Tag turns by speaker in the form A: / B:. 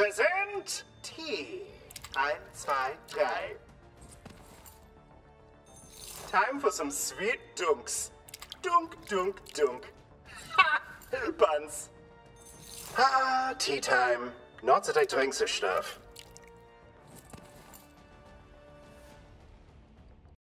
A: Präsent Tea. Eins, zwei, drei. Time for some sweet dunks. Dunk, dunk, dunk. Ha! Buns. Ah, tea time. Not that I drink this stuff.